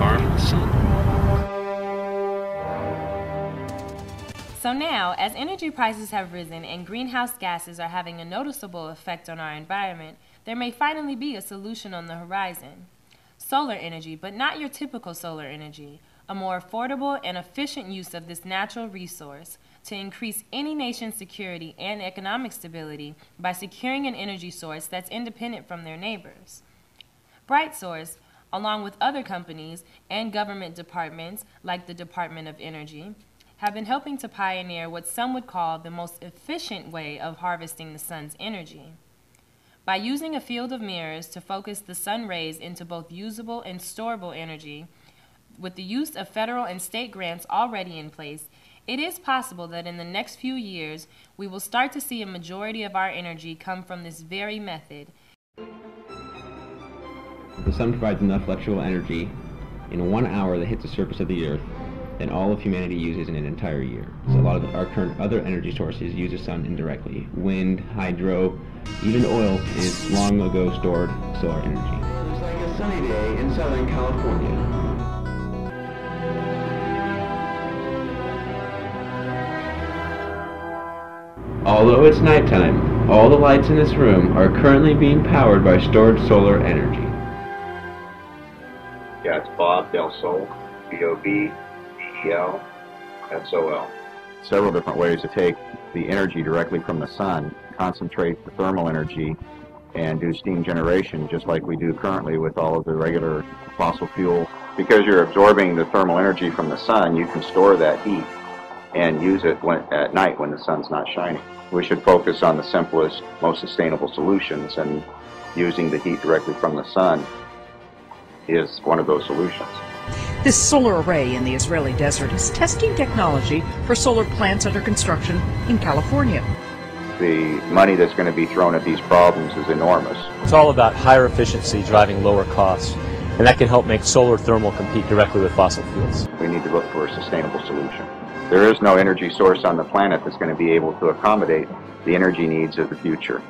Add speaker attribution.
Speaker 1: farm. So now, as energy prices have risen and greenhouse gases are having a noticeable effect on our environment, there may finally be a solution on the horizon. Solar energy, but not your typical solar energy, a more affordable and efficient use of this natural resource to increase any nation's security and economic stability by securing an energy source that's independent from their neighbors. BrightSource, along with other companies and government departments like the Department of Energy, have been helping to pioneer what some would call the most efficient way of harvesting the sun's energy. By using a field of mirrors to focus the sun rays into both usable and storable energy, with the use of federal and state grants already in place, it is possible that in the next few years we will start to see a majority of our energy come from this very method.
Speaker 2: The sun provides enough electrical energy in one hour that hits the surface of the earth than all of humanity uses in an entire year. So a lot of our current other energy sources use the sun indirectly. Wind, hydro, even oil is long ago stored solar energy.
Speaker 3: It's like a sunny day in Southern California.
Speaker 2: Although it's nighttime, all the lights in this room are currently being powered by stored solar energy.
Speaker 4: Yeah, it's Bob Del Sol, B-O-B, D-E-L, S-O-L. Several different ways to take the energy directly from the sun, concentrate the thermal energy, and do steam generation just like we do currently with all of the regular fossil fuel. Because you're absorbing the thermal energy from the sun, you can store that heat and use it when, at night when the sun's not shining. We should focus on the simplest, most sustainable solutions, and using the heat directly from the sun is one of those solutions.
Speaker 5: This solar array in the Israeli desert is testing technology for solar plants under construction in California.
Speaker 4: The money that's going to be thrown at these problems is enormous.
Speaker 6: It's all about higher efficiency driving lower costs, and that can help make solar thermal compete directly with fossil fuels.
Speaker 4: We need to look for a sustainable solution. There is no energy source on the planet that's going to be able to accommodate the energy needs of the future.